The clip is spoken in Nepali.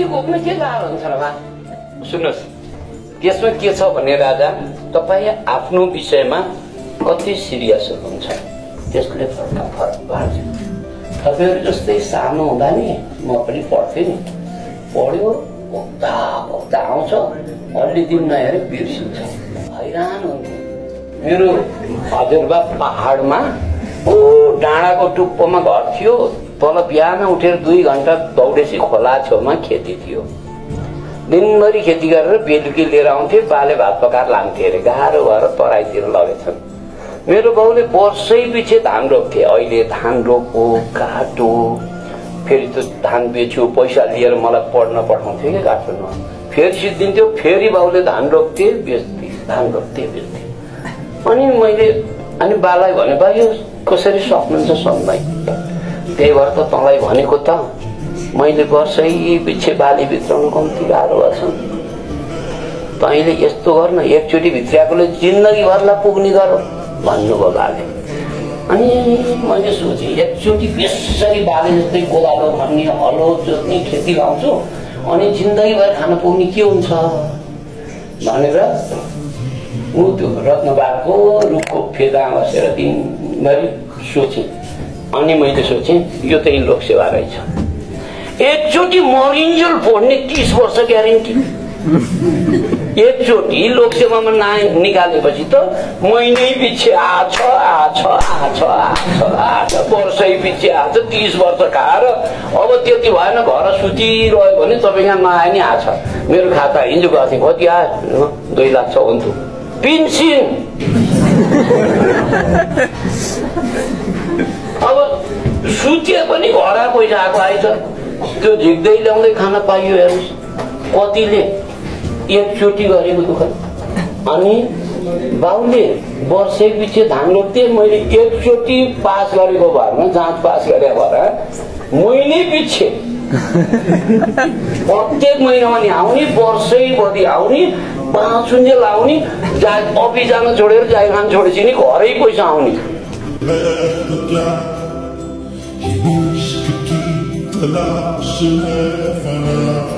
हुन्छ सुन्नुहोस् त्यसमा के छ भने राजा तपाईँ आफ्नो विषयमा कति सिरियस हुनुहुन्छ? त्यसले फरक फरक पार्छ। तपाईँहरू जस्तै सानो हुँदा नि म पनि पढ्थेँ नि। पढ्यो भोग्दा भोग्दा आउँछ अलि दिन नहेरे बिर्सिन्छ। हैरान हुन्थ्यो मेरो हजुरबा पहाडमा ऊ डाँडाको टुप्पोमा घर थियो। तल बिहान उठेर दुई घन्टा दौडेसी खोला छेउमा खेती थियो। दिनभरि खेती गरेर बेलुकी लिएर आउँथे बाले भात पकाएर लान्थे अरे। गाह्रो भएर तराईतिर लगेछन्। मेरो बाउले वर्षै पछि धान रोप्थे। अहिले धान रोपो काटो फेरि त्यो धान बेच्यो पैसा लिएर मलाई पढ्न पठाउँथ्यो कि काठमाडौँमा फेरि सिद्धिन्थ्यो फेरि बाउले धान रोप्थे बेच्थे। धान रोप्थे बेच्थे। अनि मैले अनि बालाई भने बा यो कसरी सक्नुहुन्छ सक्दै त्यही भएर त तँलाई भनेको त मैले वर्षै पछि बाली भित्राउनु कम्ती गाह्रो गर्छ तैँले यस्तो गर्न एकचोटि भित्रिएकोले जिन्दगीभरलाई पुग्ने गर भन्नुभयो बाले। अनि मैले सोचेँ एकचोटि बेसरी बाले जस्तै कोदालो भन्ने हलो जोत्ने खेती लाउँछु अनि जिन्दगीभर खान पुग्ने के हुन्छ? भनेर ऊ त्यो रत्नबारको रुखको फेदा बसेर दिनभरि सोचेँ। अनि मैले सोचेँ यो त लोक सेवा रहेछ। एकचोटि मरिन्जुल पढ्ने तिस वर्ष ग्यारेन्टी। एकचोटि लोकसेवामा ना निकालेपछि त महिनै पछि आछ आछ आछ आछ आछ वर्षै पछि आछ तिस वर्ष खाएर अब त्यति भएन घर सुतिरह्यो भने तपाईँ यहाँ नआए नि आछ। मेरो खाता हिजो गएको थिएँ कति आयो? दुई लाख चौन्थु पेन्सन। सुतिए पनि घर पैसा आएको आएछ। त्यो झिक्दै ल्याउँदै खान पाइयो हेर्नुहोस्। कतिले एकचोटि गरेको दुःख। अनि बाउले वर्षै पछि धान रोप्थे मैले एकचोटि पास गरेको भरमा जाँच पास गरे भएर महिनै पछि प्रत्येक महिनामा नि आउने वर्षैभरि आउने पाँच शून्य लाउने जा अफिस जान छोडेर जाय खान छोडेपछि नि घरै पैसा आउने। You used to keep the last and ever.